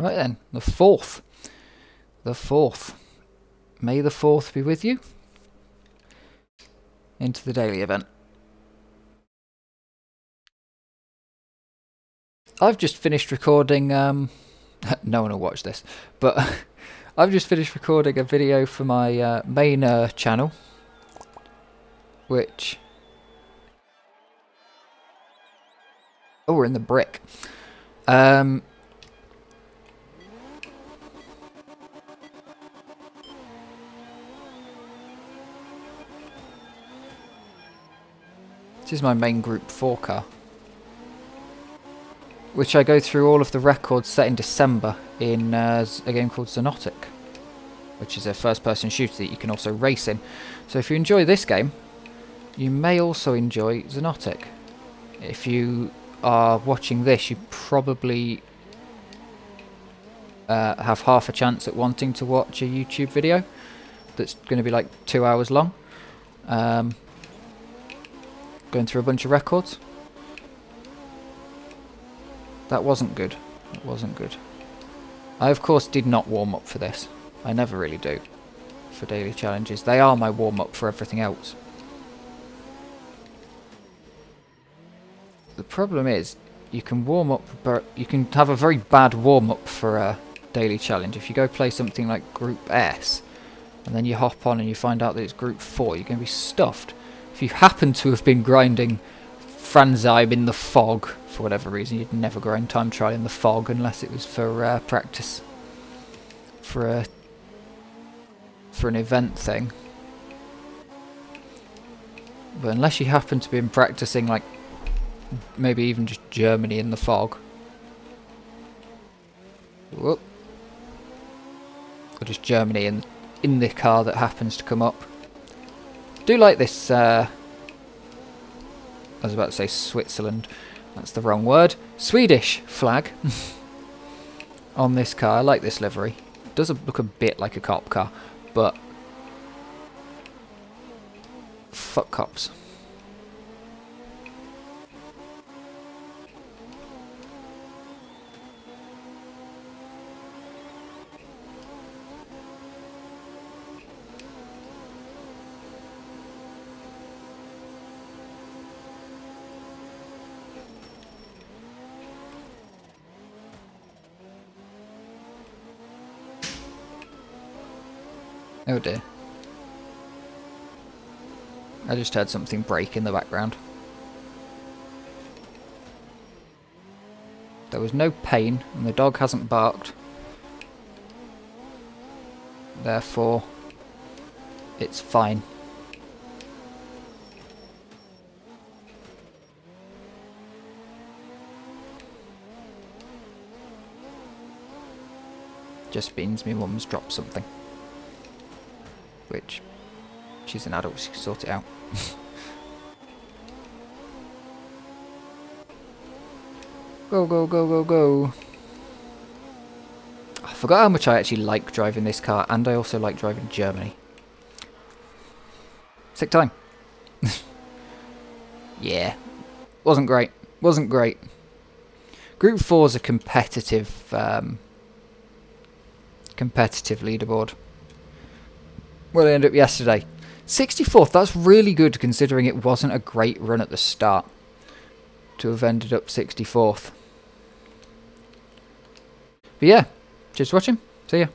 Right then, the fourth. The fourth. May the fourth be with you. Into the daily event. I've just finished recording. Um, no one will watch this, but I've just finished recording a video for my uh, main uh, channel, which. Oh, we're in the brick. Um, this is my main group 4 car which I go through all of the records set in December in uh, a game called Xonotic, which is a first-person shooter that you can also race in. So if you enjoy this game, you may also enjoy Xonotic. If you are watching this, you probably uh, have half a chance at wanting to watch a YouTube video that's going to be like two hours long. Um, going through a bunch of records. That wasn't good. That wasn't good. I of course did not warm up for this. I never really do. For daily challenges. They are my warm up for everything else. The problem is, you can warm up, but you can have a very bad warm up for a daily challenge. If you go play something like Group S, and then you hop on and you find out that it's Group 4, you're going to be stuffed. If you happen to have been grinding Franzenheim in the fog for whatever reason. You'd never grind time trial in the fog unless it was for uh, practice. For a for an event thing. But unless you happen to be practicing like maybe even just Germany in the fog. Whoop. Or just Germany in in the car that happens to come up. Do like this uh, I was about to say Switzerland. That's the wrong word. Swedish flag on this car. I like this livery. It does look a bit like a cop car, but fuck cops. Oh dear. I just heard something break in the background. There was no pain, and the dog hasn't barked. Therefore, it's fine. Just means my mum's dropped something which she's an adult, she can sort it out. go, go, go, go, go. I forgot how much I actually like driving this car, and I also like driving Germany. Sick time. yeah. Wasn't great. Wasn't great. Group 4 is a competitive, um, competitive leaderboard. Well, I ended up yesterday. 64th, that's really good considering it wasn't a great run at the start to have ended up 64th. But yeah, just watching. See ya.